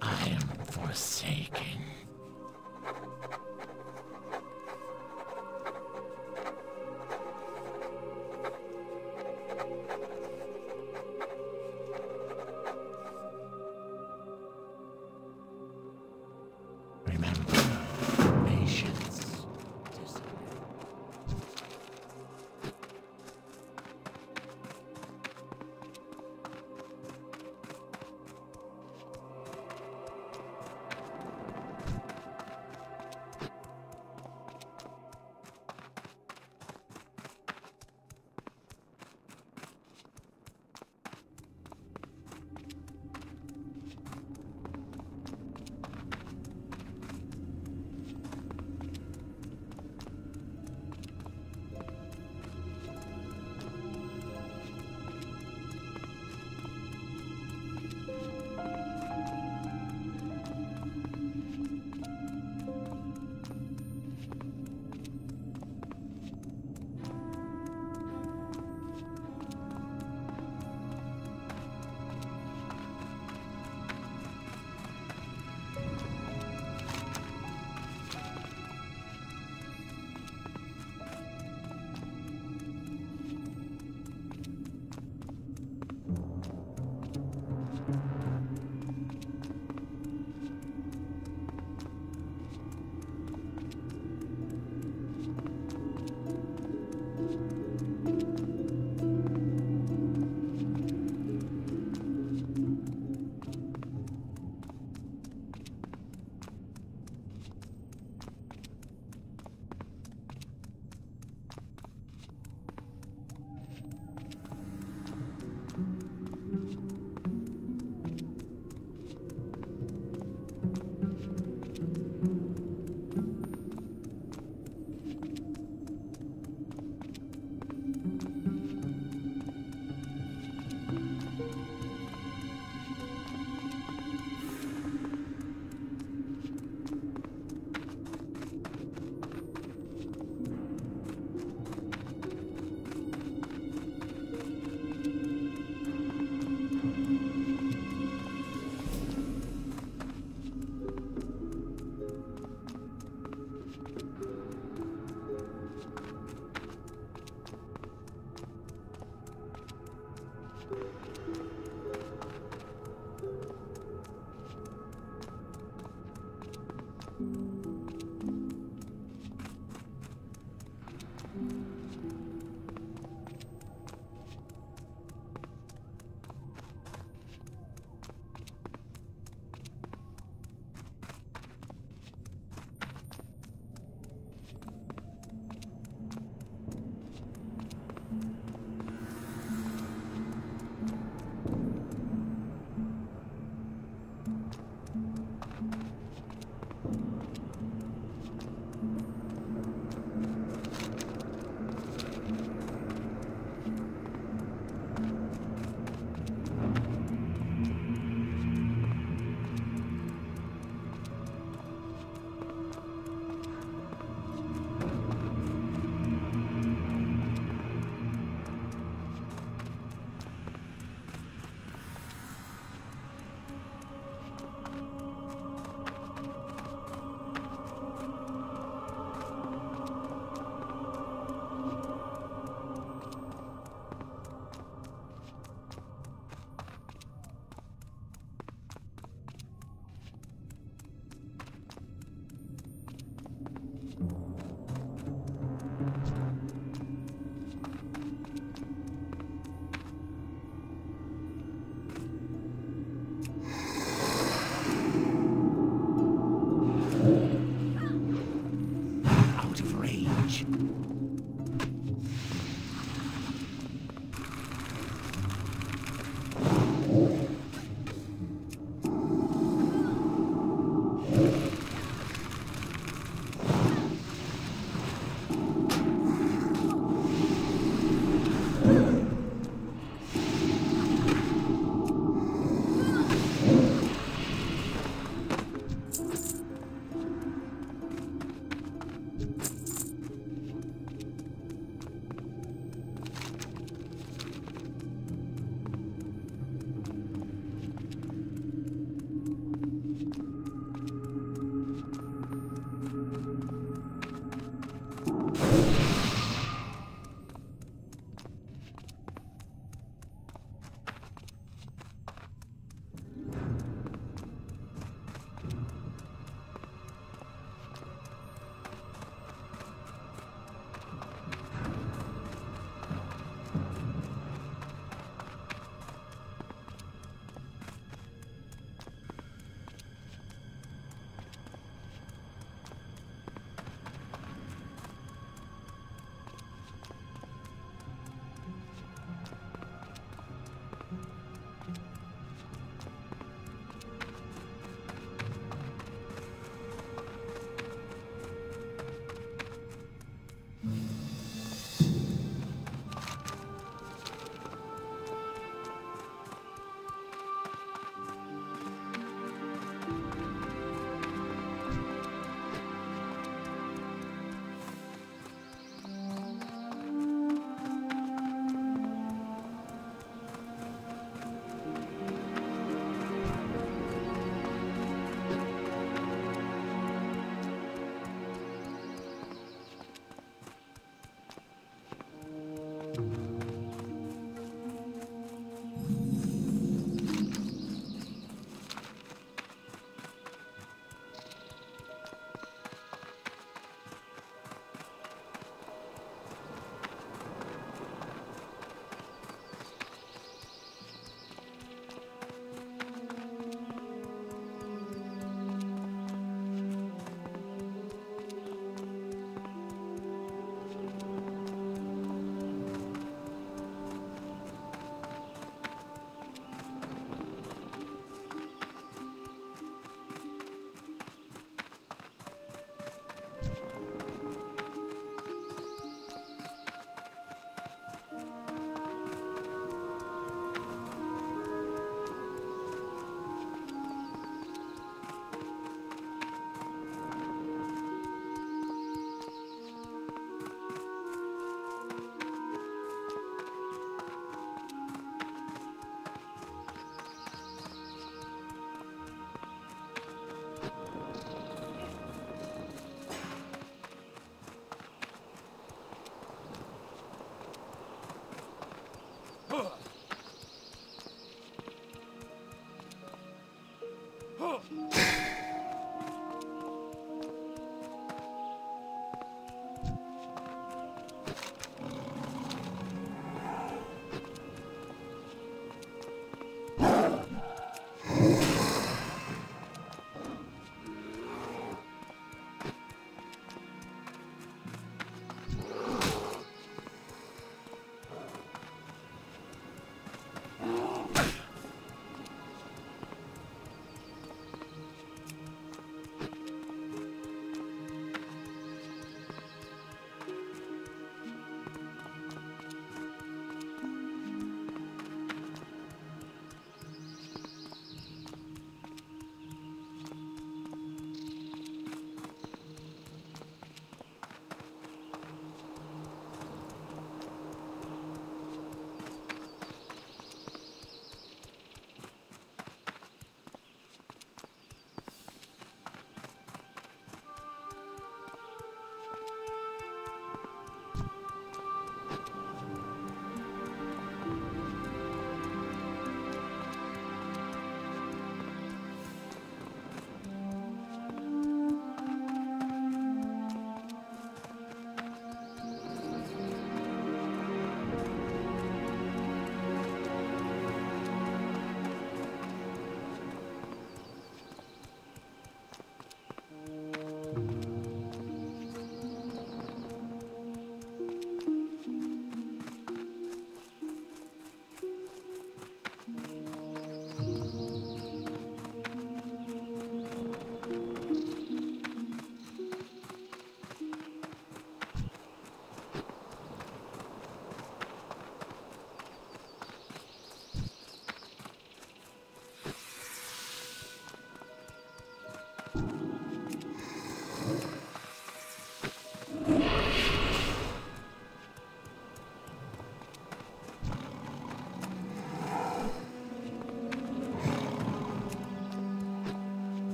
I am forsaken. Out range.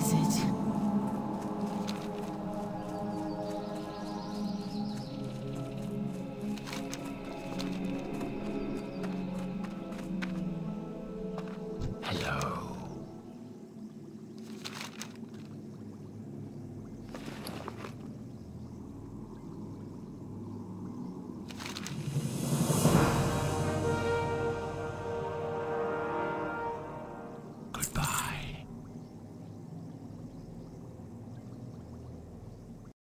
вилізять.